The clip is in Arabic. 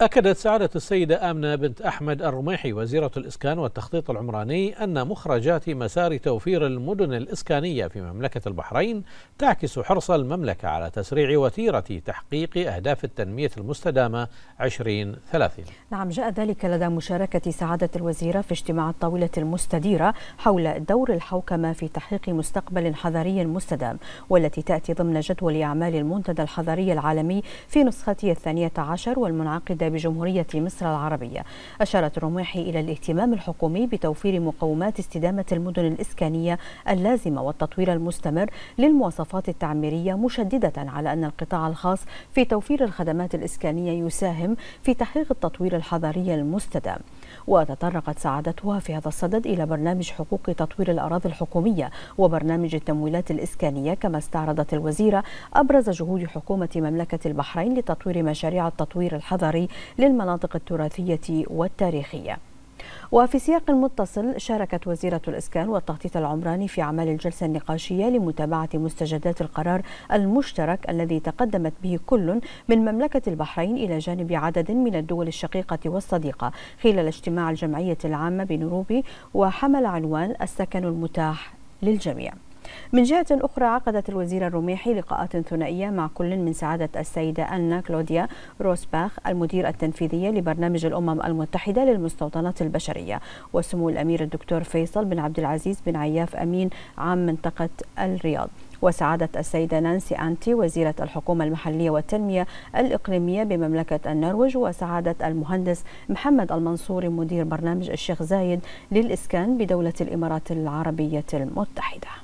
أكدت سعادة السيدة آمنة بنت أحمد الرميحي وزيرة الإسكان والتخطيط العمراني أن مخرجات مسار توفير المدن الإسكانية في مملكة البحرين تعكس حرص المملكة على تسريع وتيرة تحقيق أهداف التنمية المستدامة 2030 نعم جاء ذلك لدى مشاركة سعادة الوزيرة في اجتماع الطاولة المستديرة حول دور الحوكمة في تحقيق مستقبل حضري مستدام والتي تأتي ضمن جدول أعمال المنتدى الحضري العالمي في نسخته الثانية عشر والمنعقدة بجمهورية مصر العربية. أشارت الرميحي إلى الاهتمام الحكومي بتوفير مقومات استدامة المدن الإسكانية اللازمة والتطوير المستمر للمواصفات التعميرية مشددة على أن القطاع الخاص في توفير الخدمات الإسكانية يساهم في تحقيق التطوير الحضري المستدام. وتطرقت سعادتها في هذا الصدد إلى برنامج حقوق تطوير الأراضي الحكومية وبرنامج التمويلات الإسكانية كما استعرضت الوزيرة أبرز جهود حكومة مملكة البحرين لتطوير مشاريع التطوير الحضري للمناطق التراثية والتاريخية. وفي سياق متصل شاركت وزيرة الإسكان والتخطيط العمراني في أعمال الجلسة النقاشية لمتابعة مستجدات القرار المشترك الذي تقدمت به كل من مملكة البحرين إلى جانب عدد من الدول الشقيقة والصديقة. خلال اجتماع الجمعية العامة بنيروبي وحمل عنوان السكن المتاح للجميع. من جهة أخرى عقدت الوزيرة الرميحي لقاءات ثنائية مع كل من سعادة السيدة أنا كلوديا روسباخ المدير التنفيذية لبرنامج الأمم المتحدة للمستوطنات البشرية وسمو الأمير الدكتور فيصل بن عبد العزيز بن عياف أمين عام منطقة الرياض. وسعادة السيدة نانسي أنتي وزيرة الحكومة المحلية والتنمية الإقليمية بمملكة النرويج وسعادة المهندس محمد المنصوري مدير برنامج الشيخ زايد للإسكان بدولة الإمارات العربية المتحدة.